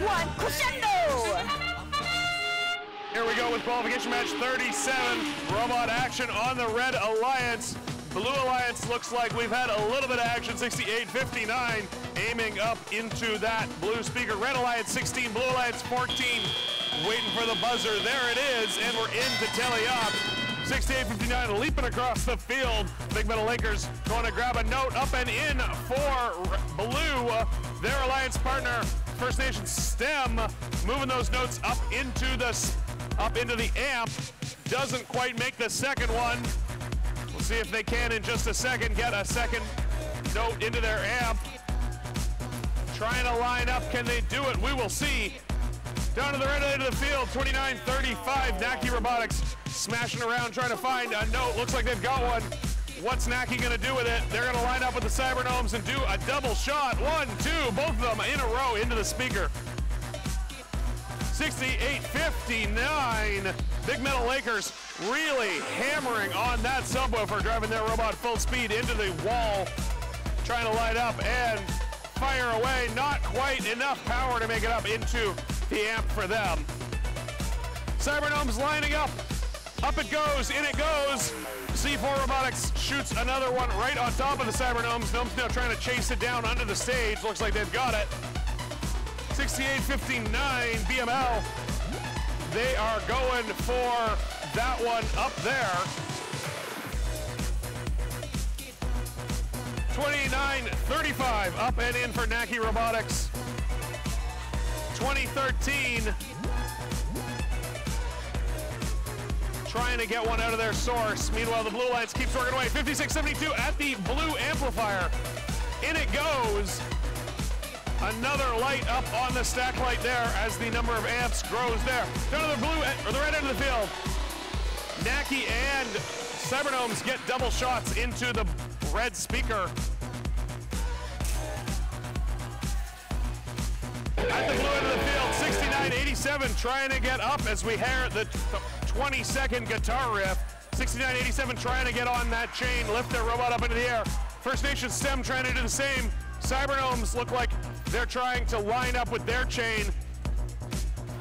one, crescendo! Here we go with qualification match 37. Robot action on the Red Alliance. Blue Alliance looks like we've had a little bit of action, 68-59, aiming up into that blue speaker. Red Alliance 16, Blue Alliance 14, waiting for the buzzer. There it is, and we're in to tally up. 68-59, leaping across the field. Big Metal Lakers going to grab a note up and in for Blue, their alliance partner, First Nation STEM, moving those notes up into the up into the amp. Doesn't quite make the second one. We'll see if they can in just a second get a second note into their amp. Trying to line up, can they do it? We will see. Down to the right end of the field, 29-35, Naki Robotics smashing around trying to find a note. Looks like they've got one. What's Naki gonna do with it? They're gonna line up with the Cybergnomes and do a double shot. One, two, both of them in a row into the speaker. 68-59. Big Metal Lakers really hammering on that subwoofer, driving their robot full speed into the wall, trying to light up and fire away. Not quite enough power to make it up into the amp for them. Cybergnomes lining up. Up it goes, in it goes. C4 Robotics shoots another one right on top of the Cybergnomes. Gnomes now trying to chase it down under the stage. Looks like they've got it. 68-59 BML. They are going for that one up there. 29-35 up and in for Naki Robotics. 2013 trying to get one out of their source. Meanwhile, the Blue Alliance keeps working away. 56-72 at the blue amplifier. In it goes. Another light up on the stack light there as the number of amps grows there. Down to the blue eh, or the red end of the field. Naki and Cybergnomes get double shots into the red speaker. At the blue end of the field, 69-87 trying to get up as we hear the 20 second guitar riff. 69-87 trying to get on that chain, lift their robot up into the air. First Nation STEM trying to do the same. Cybergnomes look like they're trying to line up with their chain.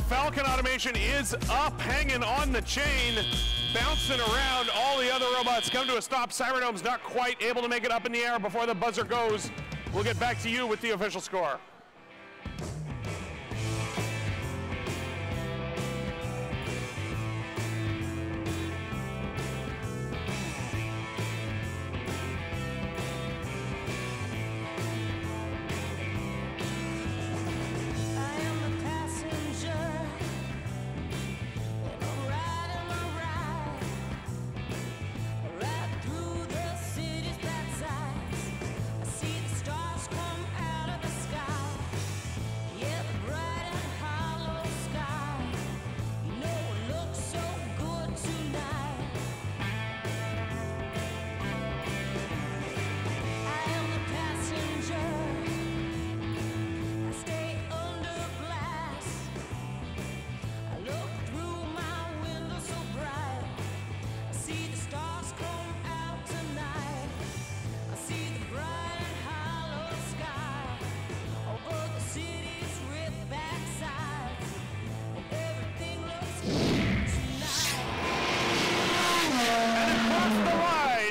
Falcon Automation is up, hanging on the chain, bouncing around. All the other robots come to a stop. Cybergnomes not quite able to make it up in the air before the buzzer goes. We'll get back to you with the official score.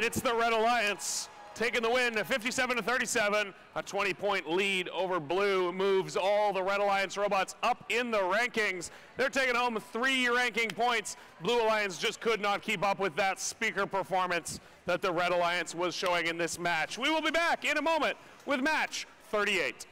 It's the Red Alliance taking the win, 57 to 37. A 20-point lead over Blue moves all the Red Alliance robots up in the rankings. They're taking home three ranking points. Blue Alliance just could not keep up with that speaker performance that the Red Alliance was showing in this match. We will be back in a moment with match 38.